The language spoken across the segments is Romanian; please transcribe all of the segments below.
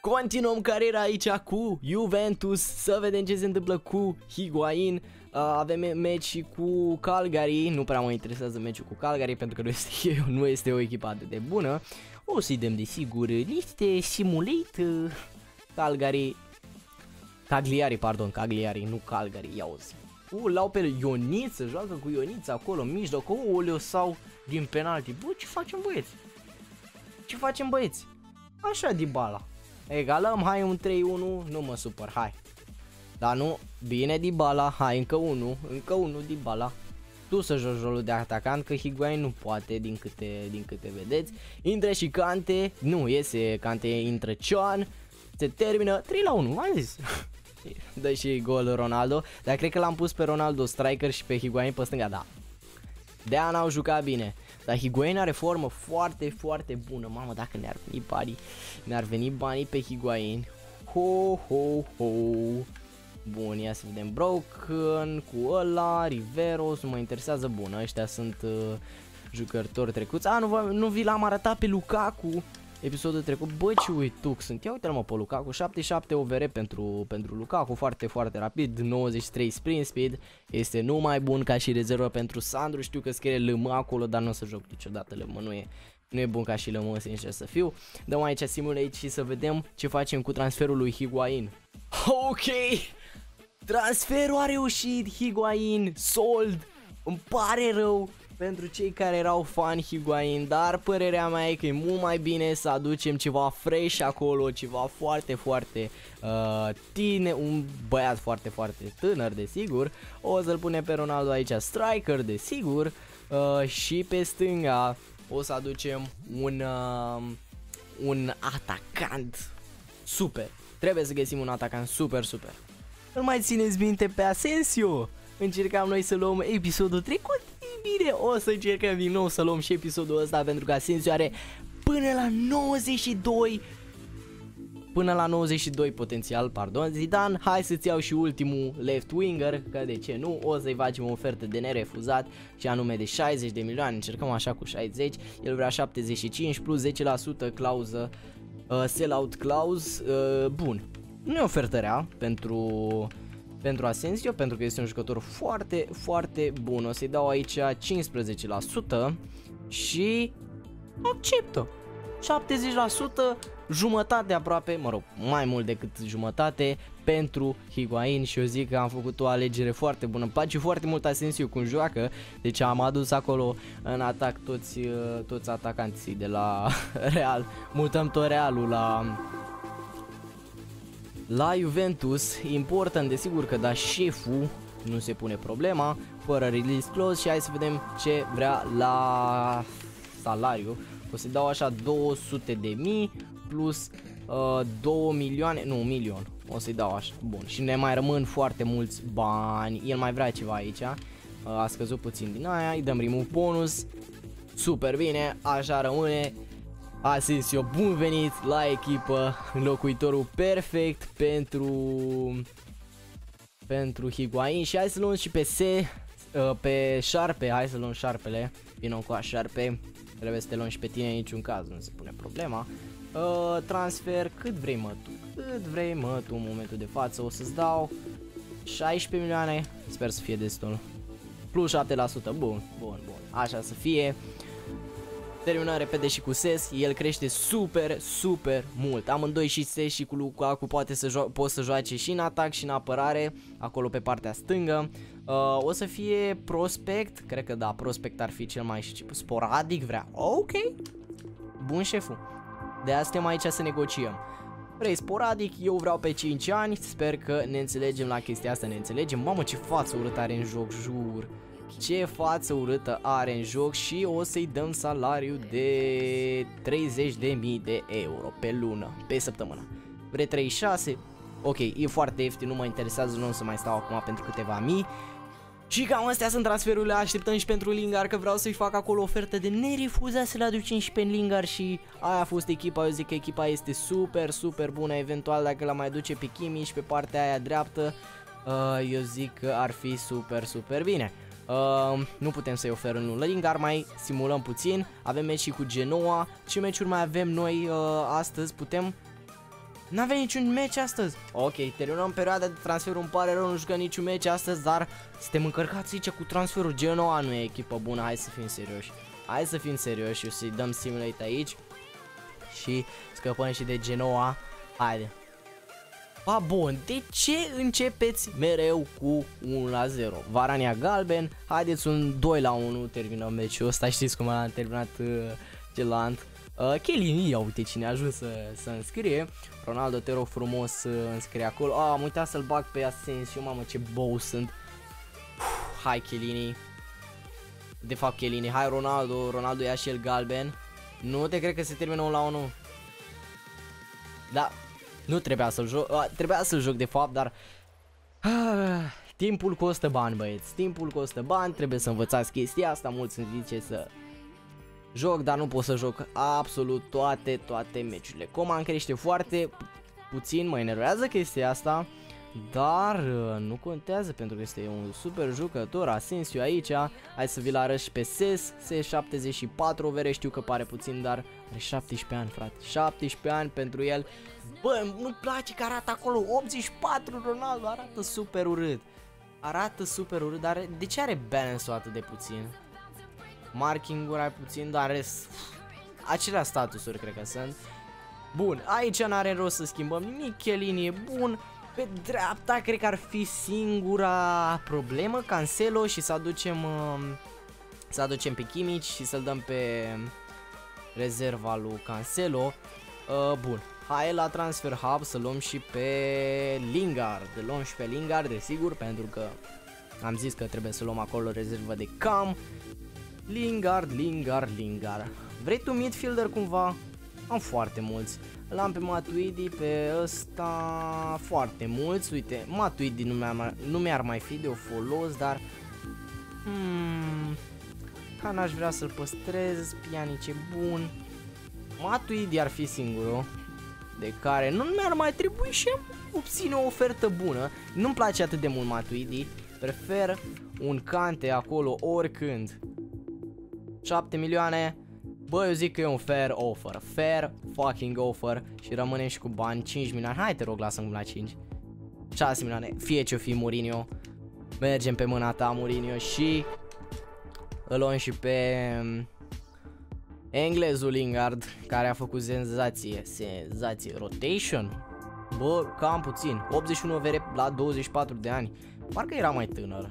Continuăm cariera aici cu Juventus, să vedem ce se întâmplă cu Higuain. Uh, avem meci și cu Calgary, nu prea mă interesează meciul cu Calgary pentru că nu este, nu este o echipă atât de bună. O să-i dăm desigur niște simulate uh, Calgary, Cagliari, pardon, Cagliari, nu Calgary, ia uzi. Uh, l-au pe Ioniță, joacă cu Ioniță acolo în mijloc, o sau din penalti. Bă, ce facem băieți? Ce facem băieți? Așa de bala. Egalăm, hai un 3-1, nu mă supăr, hai. Dar nu, bine Dybala, hai încă unul, încă unul Dybala. Tu să joci rolul de atacant, că Higuain nu poate din câte, din câte vedeți. Intră și Cante, nu iese Cante, intră Cioan, se termină 3 la 1, am zis. Dă și gol Ronaldo, dar cred că l-am pus pe Ronaldo striker și pe Higuain pe stânga, da. De n-au jucat bine. Dar Higuain are formă foarte, foarte bună. Mamă, dacă ne-ar veni banii, ne-ar veni banii pe Higuain. Ho, ho, ho. Bun, ia să vedem Broken cu ăla, Riveros, nu mă interesează, bun, ăștia sunt uh, jucători trecuți. A, nu, nu vi l-am arătat pe Lukaku episodul trecut. Bă, ce uituc sunt. Ia uite-l mă pe Lukaku. 77 OVR pentru, pentru Lukaku. Foarte, foarte rapid. 93 sprint speed. Este nu mai bun ca și rezervă pentru Sandru. Știu că scrie LM acolo, dar nu o să joc niciodată LM. Nu e, nu e bun ca și LM, sincer să fiu. Dăm aici simulate și să vedem ce facem cu transferul lui Higuain. Ok! Transferul a reușit, Higuain, sold. Îmi pare rău, pentru cei care erau fani Higuain, dar părerea mea e că e mult mai bine să aducem ceva fresh acolo, ceva foarte, foarte uh, tine, un băiat foarte, foarte tânăr, desigur. O să-l punem pe Ronaldo aici, striker, desigur, uh, și pe stânga o să aducem un, uh, un atacant super. Trebuie să găsim un atacant super, super. Îl mai țineți minte pe Asensio? Încercam noi să luăm episodul trecut bine, o să încercăm din nou să luăm și episodul ăsta pentru că Asensio are până la 92 până la 92 potențial, pardon, Zidane, hai să-ți iau și ultimul left winger, că de ce nu, o să-i facem o ofertă de nerefuzat și anume de 60 de milioane, încercăm așa cu 60, el vrea 75 plus 10% clauză, uh, sell-out clause, uh, bun, nu e ofertă rea pentru pentru Asensio pentru că este un jucător foarte, foarte bun. O să-i dau aici 15% și acceptă. 70% jumătate aproape, mă rog, mai mult decât jumătate pentru Higuain și eu zic că am făcut o alegere foarte bună. Îmi place foarte mult Asensio cum joacă, deci am adus acolo în atac toți, toți atacanții de la Real. Mutăm tot Realul la la Juventus, important desigur că da șeful nu se pune problema, fără release clause și hai să vedem ce vrea la salariu. O să dau așa 200 de mii plus uh, 2 milioane, nu, un milion. O să-i dau așa, bun. Și ne mai rămân foarte mulți bani. El mai vrea ceva aici. Uh, a scăzut puțin din aia, îi dăm remove bonus. Super bine, așa rămâne. Asensio, bun venit la echipă, înlocuitorul perfect pentru pentru Higuain și hai să luăm și pe S, uh, pe șarpe, hai să luăm șarpele, vino cu a șarpe, trebuie să te luăm și pe tine în niciun caz, nu se pune problema. Uh, transfer, cât vrei mă tu, cât vrei mă tu în momentul de față, o să-ți dau 16 milioane, sper să fie destul, plus 7%, bun, bun, bun, așa să fie. Terminăm repede și cu SES, el crește super, super mult. Amândoi și SES și cu Lukaku poate să jo- pot să joace și în atac și în apărare, acolo pe partea stângă. Uh, o să fie prospect, cred că da, prospect ar fi cel mai și sporadic vrea. Ok, bun șeful. De asta suntem aici să negociem. Vrei sporadic, eu vreau pe 5 ani, sper că ne înțelegem la chestia asta, ne înțelegem. Mamă ce față urâtă are în joc, jur ce față urâtă are în joc și o să-i dăm salariu de 30.000 de euro pe lună, pe săptămână. Vrei 36? Ok, e foarte ieftin, nu mă interesează, nu o să mai stau acum pentru câteva mii. Și cam astea sunt transferurile, așteptăm și pentru Lingard că vreau să-i fac acolo ofertă de nerefuzat să le aducem și pe Lingard și aia a fost echipa, eu zic că echipa este super, super bună, eventual dacă la mai duce pe Kimi și pe partea aia dreaptă, uh, eu zic că ar fi super, super bine. Uh, nu putem să-i oferăm un Lingard, mai simulăm puțin. Avem meci și cu Genoa. Ce meciuri mai avem noi uh, astăzi? Putem N-avem niciun meci astăzi. Ok, terminăm perioada de transfer, îmi pare rău, nu jucăm niciun meci astăzi, dar suntem încărcați aici cu transferul. Genoa nu e echipă bună, hai să fim serioși. Hai să fim serioși și să-i dăm simulate aici. Și scăpăm și de Genoa. Haide. Ba bun, de ce începeți mereu cu 1 la 0? Varania galben, haideți un 2 la 1, terminăm meciul ăsta, știți cum a terminat uh, celălalt. Uh, Kelly, ia uite cine a ajuns să, să înscrie. Ronaldo, te rog frumos să înscrie acolo. Ah, am uitat să-l bag pe Asensio, mamă ce bou sunt. Uf, hai Chiellini. De fapt Chiellini, hai Ronaldo, Ronaldo ia și el galben. Nu te cred că se termină 1 la 1. Da, nu trebuia să-l joc, uh, trebuia să-l joc de fapt, dar... Ah, timpul costă bani băieți, timpul costă bani, trebuie să învățați chestia asta, mulți îmi zice să joc, dar nu pot să joc absolut toate, toate meciurile. Coman crește foarte puțin, mă enervează chestia asta, dar uh, nu contează pentru că este un super jucător, Asensio aici, hai să vi-l arăt și pe SES, SES74 overe, știu că pare puțin, dar are 17 ani frate, 17 ani pentru el, bă, nu place că arată acolo, 84 Ronaldo, arată super urât, arată super urât, dar de ce are balance-ul atât de puțin? Marking-uri ai puțin, dar rest, acelea statusuri cred că sunt. Bun, aici n-are rost să schimbăm nimic, Chiellini e bun, pe dreapta cred că ar fi singura problemă, Cancelo și să aducem uh, să aducem pe Kimmich și să-l dăm pe rezerva lui Cancelo. Uh, bun, hai la Transfer Hub să luăm și pe Lingard, luăm și pe Lingard, desigur, pentru că am zis că trebuie să luăm acolo rezervă de cam. Lingard, Lingard, Lingard. Vrei tu midfielder cumva? Am foarte mulți. L-am pe Matuidi, pe ăsta foarte mulți. Uite, Matuidi nu mi-ar nu mi mai fi de o folos, dar... Hmm, ca n-aș vrea să-l păstrez, Pjanic e bun. Matuidi ar fi singurul de care nu mi-ar mai trebui și obține o ofertă bună. Nu-mi place atât de mult Matuidi, prefer un cante acolo oricând. 7 milioane, Bă, eu zic că e un fair offer. Fair fucking offer. Și rămânem și cu bani. 5 milioane. Hai te rog, lasă-mi la 5. 6 milioane. Fie ce-o fi Mourinho. Mergem pe mâna ta, Mourinho. Și îl luăm și pe um, englezul Lingard, care a făcut senzație. Senzație. Rotation? Bă, cam puțin. 81 vere la 24 de ani. Parcă era mai tânăr.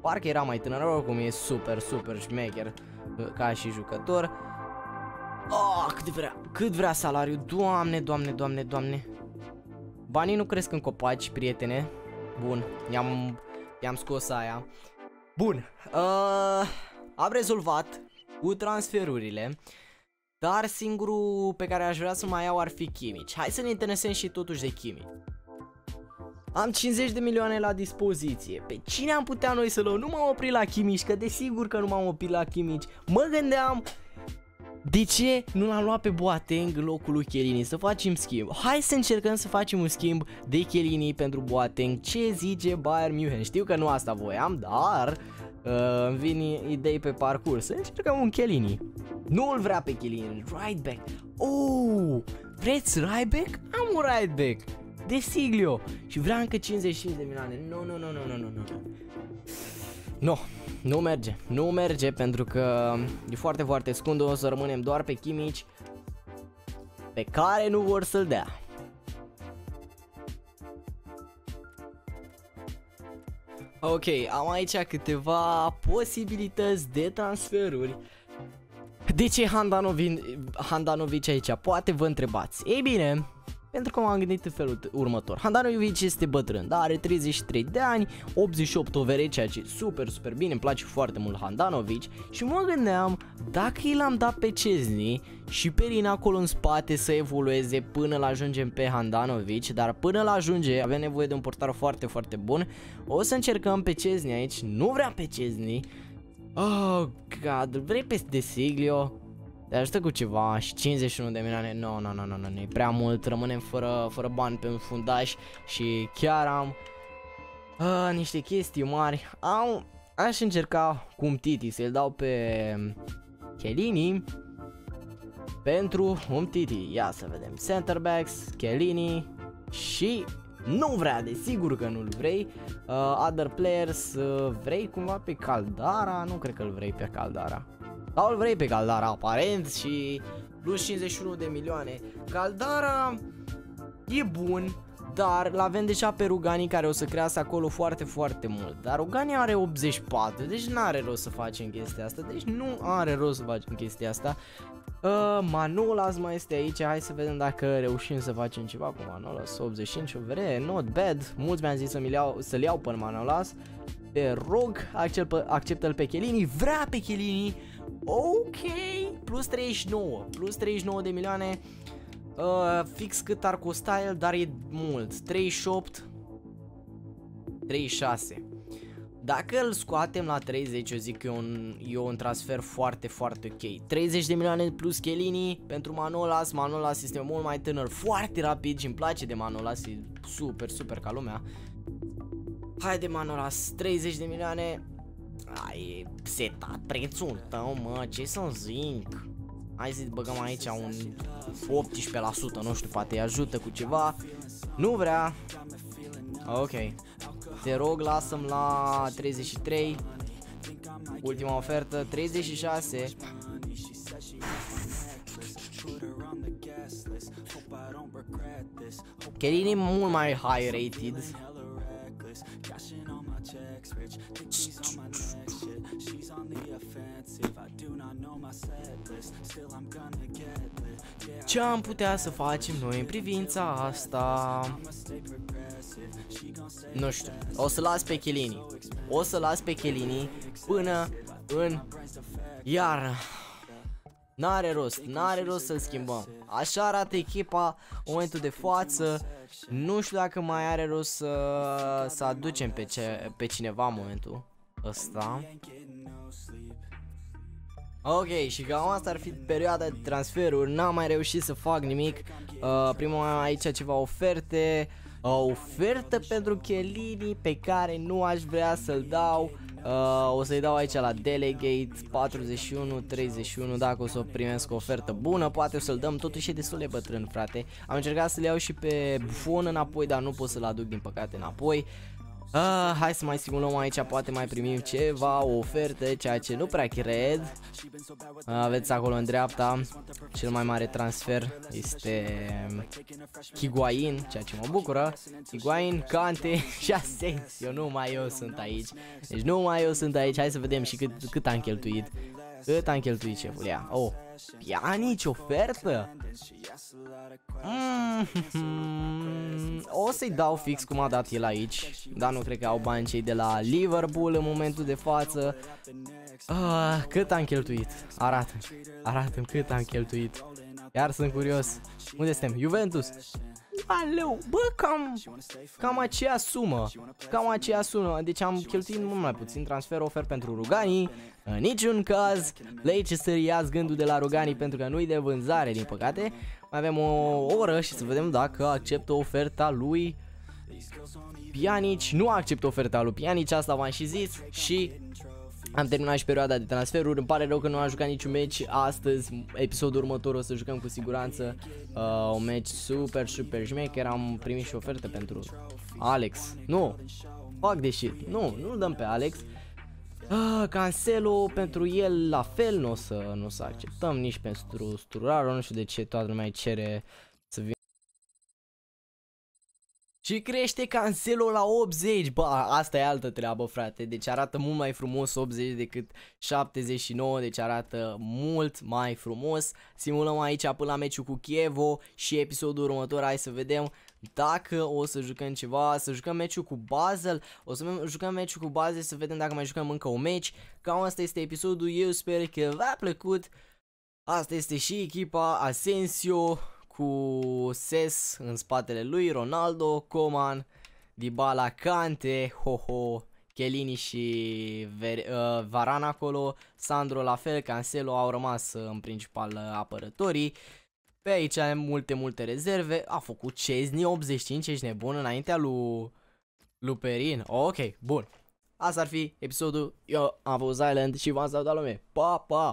Parcă era mai tânăr, oricum e super, super șmecher uh, ca și jucător. Oh, cât vrea, cât vrea salariu, doamne, doamne, doamne, doamne. Banii nu cresc în copaci, prietene. Bun, i-am i-am scos aia. Bun, uh, am rezolvat cu transferurile. Dar singurul pe care aș vrea să mai iau ar fi Kimmich. Hai să ne interesăm și totuși de Kimmich. Am 50 de milioane la dispoziție. Pe cine am putea noi să luăm? Nu m-am oprit la Kimmich, că desigur că nu m-am oprit la Kimmich. Mă gândeam de ce nu l-am luat pe Boateng în locul lui Chiellini? Să facem schimb. Hai să încercăm să facem un schimb de Chiellini pentru Boateng. Ce zice Bayern München? Știu că nu asta voiam, dar uh, îmi vin idei pe parcurs. Să încercăm un Chiellini. Nu îl vrea pe Chiellini, right back. Oh, vreți right back? Am un right back. De Siglio. Și vrea încă 55 de milioane. Nu, nu, nu, nu, nu, nu, nu. Nu, nu merge, nu merge pentru că e foarte, foarte scund, o să rămânem doar pe chimici pe care nu vor să-l dea. Ok, am aici câteva posibilități de transferuri. De ce Handanovic, Handanovic aici? Poate vă întrebați. Ei bine, pentru că m-am gândit în felul următor. Handanovic este bătrân, dar are 33 de ani, 88 overe, ceea ce e super, super bine, îmi place foarte mult Handanovic și mă gândeam dacă i l-am dat pe Cezny și pe Rin acolo în spate să evolueze până la ajungem pe Handanovic, dar până la ajunge avem nevoie de un portar foarte, foarte bun. O să încercăm pe Cezny aici, nu vreau pe Cezny. Oh, God, vrei pe De Siglio? Te ajută cu ceva și 51 de milioane, nu, nu, nu, nu, nu, e prea mult, rămânem fără, fără bani pe un fundaș și chiar am uh, niște chestii mari. Am, aș încerca cum Titi să-l dau pe Chelini pentru Umtiti. Ia să vedem. Center backs, Chiellini și nu vrea, desigur că nu-l vrei. Uh, other players, uh, vrei cumva pe Caldara? Nu cred că îl vrei pe Caldara. Sau îl vrei pe Caldara, aparent, și plus 51 de milioane. Caldara e bun, dar l-avem deja pe Rugani care o să crească acolo foarte, foarte mult. Dar Rugani are 84, deci nu are rost să facem chestia asta. Deci nu are rost să facem chestia asta. Uh, Manolas mai este aici, hai să vedem dacă reușim să facem ceva cu Manolas 85 vre, not bad, mulți mi-au zis să-l iau, să iau pe Manolas Te rog, acceptă-l pe Chelini, vrea pe Chelini Ok, plus 39, plus 39 de milioane uh, Fix cât ar costa el, dar e mult 38 36 dacă îl scoatem la 30, eu zic că e un, e un transfer foarte, foarte ok. 30 de milioane plus Chelini pentru Manolas. Manolas este mult mai tânăr, foarte rapid și îmi place de Manolas, e super, super ca lumea. Haide Manolas, 30 de milioane. Ai setat prețul tău, mă, ce să zic? Hai să băgăm aici un 18%, nu știu, poate îi ajută cu ceva. Nu vrea. Ok. Te rog, lasă-mi la 33. Ultima ofertă, 36. Kerini mult mai high rated. Ce am putea să facem noi în privința asta? Nu știu, o să las pe Chelini. O să las pe Chelini până în iarnă. N-are rost, n-are rost să-l schimbăm. Așa arată echipa în momentul de față. Nu știu dacă mai are rost să, să aducem pe, ce, pe cineva în momentul ăsta. Ok, și cam asta ar fi perioada de transferuri, n-am mai reușit să fac nimic. Uh, Prima aici ceva oferte. O ofertă pentru Chelini pe care nu aș vrea să-l dau. Uh, O să-i dau aici la Delegate 41-31 Dacă o să primesc o ofertă bună Poate o să-l dăm, totuși e destul de bătrân frate. Am încercat să-l iau și pe Buffon înapoi Dar nu pot să-l aduc din păcate înapoi Ah, hai să mai simulăm aici, poate mai primim ceva, o ofertă, ceea ce nu prea cred. Aveți acolo în dreapta, cel mai mare transfer este Higuain, ceea ce mă bucură. Higuain, Cante și Asensio, nu mai eu sunt aici. Deci nu mai eu sunt aici, hai să vedem și cât, cât am cheltuit. Cât am cheltuit șeful, ia. Oh, Pianici, ofertă? Mm -hmm. O să-i dau fix cum a dat el aici Dar nu cred că au bani cei de la Liverpool în momentul de față ah, Cât am cheltuit? Arată arată cât am cheltuit Iar sunt curios Unde suntem? Juventus Aleu, bă, cam, cam aceea sumă, cam aceea sumă, deci am cheltuit mult mai puțin transfer ofer pentru Rugani, în niciun caz Leicester ia gândul de la Rugani pentru că nu-i de vânzare, din păcate, mai avem o oră și să vedem dacă acceptă oferta lui Pjanic, nu acceptă oferta lui Pjanic, asta v-am și zis. Și am terminat și perioada de transferuri, îmi pare rău că nu am jucat niciun match astăzi, episodul următor o să jucăm cu siguranță uh, un match super, super șmecher, am primit și ofertă pentru Alex, nu, fuck de shit, nu, nu dăm pe Alex, uh, Cancelo pentru el la fel nu o să, nu o să acceptăm nici pentru Sturaro, nu știu de ce toată lumea cere să vină și crește Cancelo la 80, bă, asta e altă treabă, frate, deci arată mult mai frumos 80 decât 79, deci arată mult mai frumos. Simulăm aici până la meciul cu Chievo și episodul următor, hai să vedem dacă o să jucăm ceva, să jucăm meciul cu Basel, o să jucăm meciul cu Basel să vedem dacă mai jucăm încă un meci. Cam asta este episodul, eu sper că v-a plăcut. Asta este și echipa Asensio, cu Ses în spatele lui, Ronaldo, Coman, Dybala, Kante, Hoho, Chelini și Ver, uh, Varan acolo, Sandro la fel, Cancelo au rămas uh, în principal uh, apărătorii. Pe aici am multe, multe rezerve. A făcut Chesney 85, ești nebun înaintea lui Luperin. Ok, bun. Asta ar fi episodul. Eu am fost Island și v-am salutat lume. Pa, pa!